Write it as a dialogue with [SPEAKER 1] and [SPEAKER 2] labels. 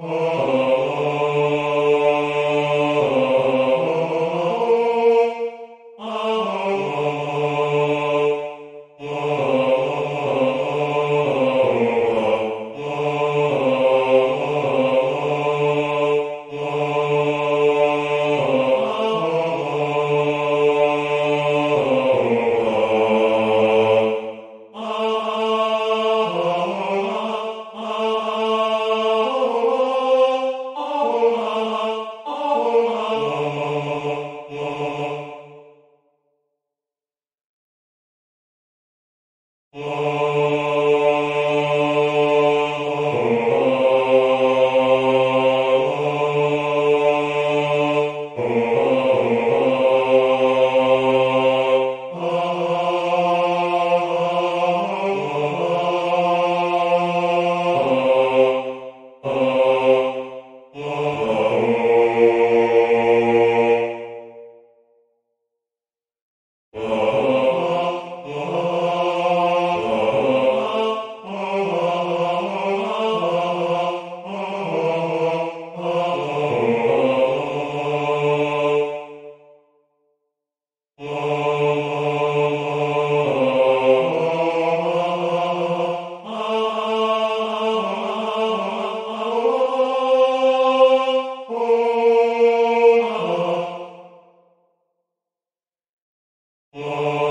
[SPEAKER 1] Oh. Oh.